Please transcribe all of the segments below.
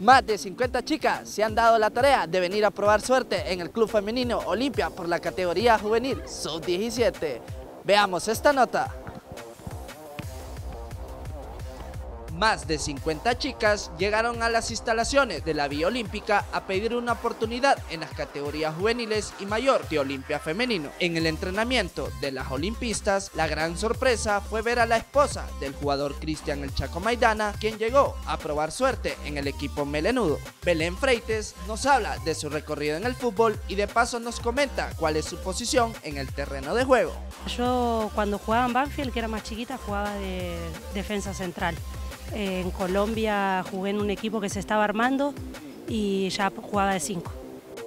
Más de 50 chicas se han dado la tarea de venir a probar suerte en el Club Femenino Olimpia por la categoría juvenil Sub-17. Veamos esta nota. Más de 50 chicas llegaron a las instalaciones de la Vía Olímpica a pedir una oportunidad en las categorías juveniles y mayor de Olimpia Femenino. En el entrenamiento de las olimpistas, la gran sorpresa fue ver a la esposa del jugador Cristian El Chaco Maidana, quien llegó a probar suerte en el equipo melenudo. Belén Freites nos habla de su recorrido en el fútbol y de paso nos comenta cuál es su posición en el terreno de juego. Yo cuando jugaba en Banfield, que era más chiquita, jugaba de defensa central. En Colombia jugué en un equipo que se estaba armando y ya jugaba de 5.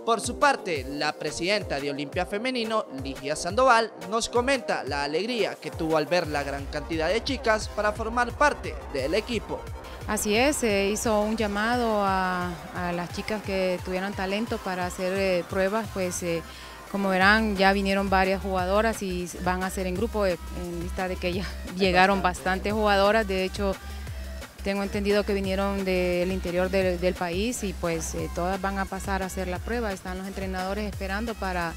Por su parte, la presidenta de Olimpia Femenino, Ligia Sandoval, nos comenta la alegría que tuvo al ver la gran cantidad de chicas para formar parte del equipo. Así es, se hizo un llamado a, las chicas que tuvieran talento para hacer eh, pruebas, pues eh, como verán ya vinieron varias jugadoras y van a ser en grupo, eh, en vista de que ya llegaron bastantes jugadoras, de hecho tengo entendido que vinieron del interior del, país y pues eh, todas van a pasar a hacer la prueba. Están los entrenadores esperando para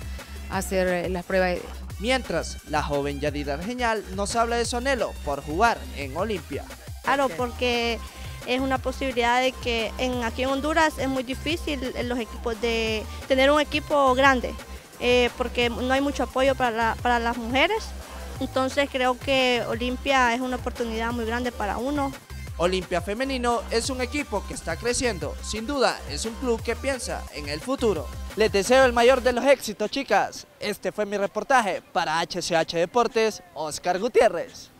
hacer eh, las pruebas. Mientras, la joven Yadira Genial nos habla de su anhelo por jugar en Olimpia. Claro, porque es una posibilidad de que en, aquí en Honduras es muy difícil los equipos de tener un equipo grande, eh, porque no hay mucho apoyo para, para las mujeres. Entonces creo que Olimpia es una oportunidad muy grande para uno. Olimpia Femenino es un equipo que está creciendo, sin duda es un club que piensa en el futuro. Les deseo el mayor de los éxitos chicas. Este fue mi reportaje para HCH Deportes, Oscar Gutiérrez.